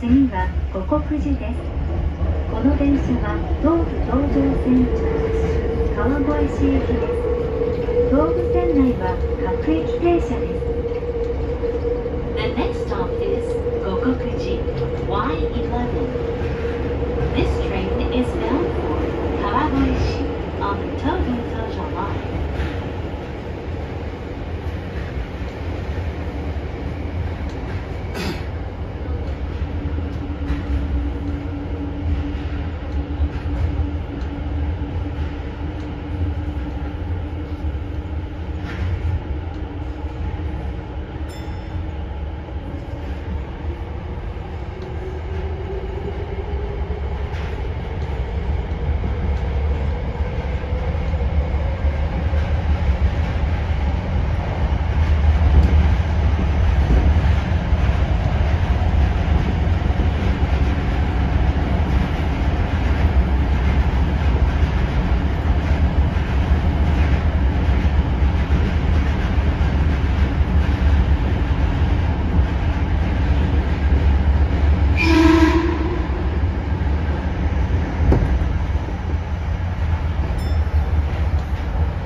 次は五国寺です。この電車は東武東上線川越市行きです東武線内は各駅停車です The next stop is Gokokuji Y11. This train is bound for Kawagoishi on the Tobu Tojo line.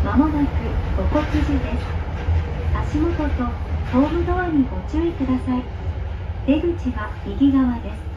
まもなく五国寺です足元とホームドアにご注意ください。出口は右側です。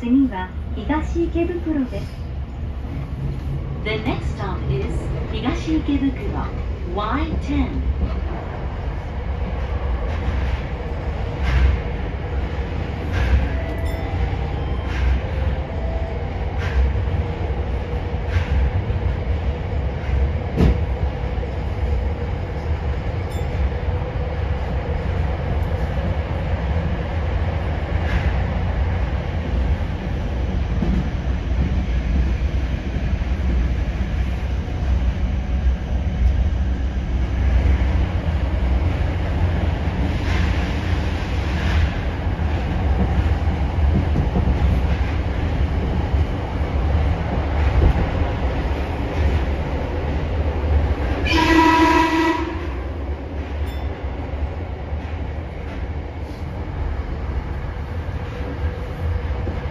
次は東池袋です The next stop is Higashi Ikebukuro Y10.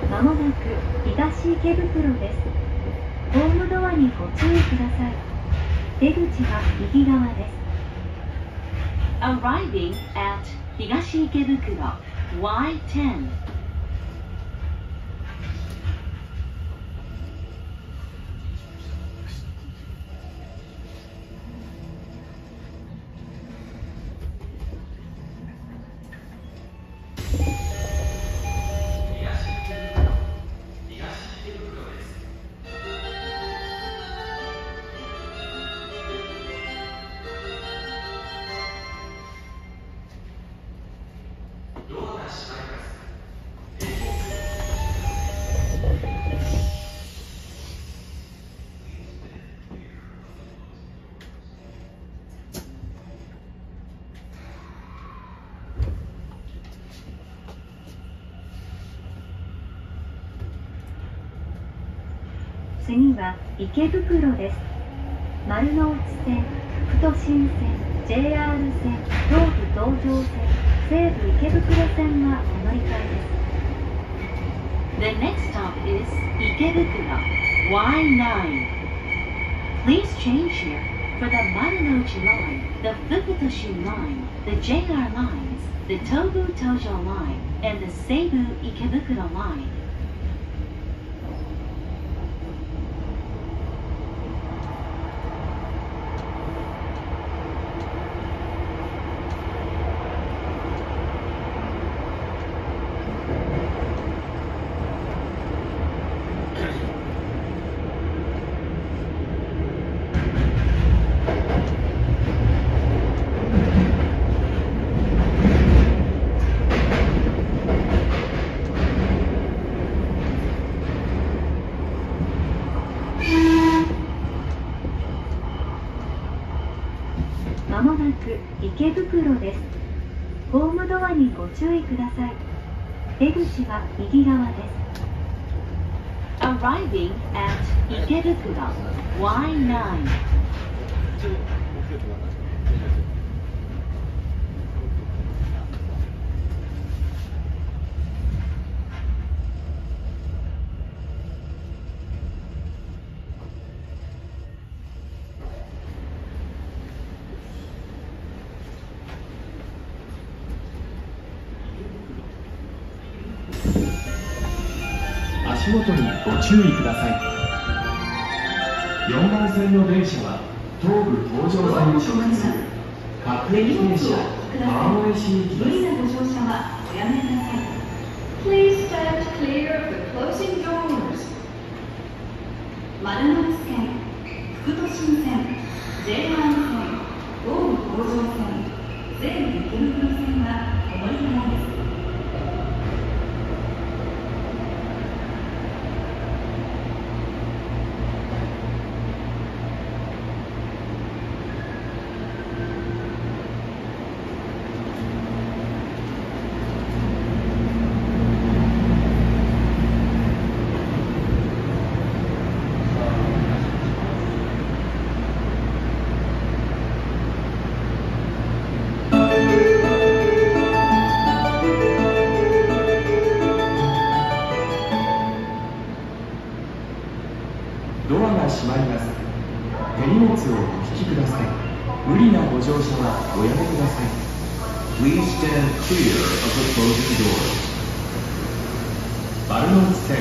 まもなく東手袋です。ホームドアにご注意ください。出口は右側です。Arriving at 東池袋 Y10 次は池袋です丸の内線副都心線 JR 線東武東上線西武池袋線がお乗り換えです The next stop is Ikebukuro Y9. Please change here for the Marunouchi line, the Fukutoshi line, the JR lines, the Tobu Tojo line, and the Seibu Ikebukuro line. ままもなく池袋です。ホームドアにご注意ください。出口は右側です。Arriving at 池袋 Y9. 足元にご注意ください。4番線の電車は東武東上線に直通各駅停車川越市行きです。理なご乗車はおやめください Please stand clear of the closing doors. 丸ノ内線副都心線 JR 線東武東上線西武池袋線 Please stand clear of the closing doors. 丸ノ内線、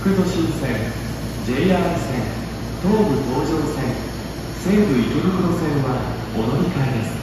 副都心線、JR 線、東武東上線、西武池袋線はお乗り換えです。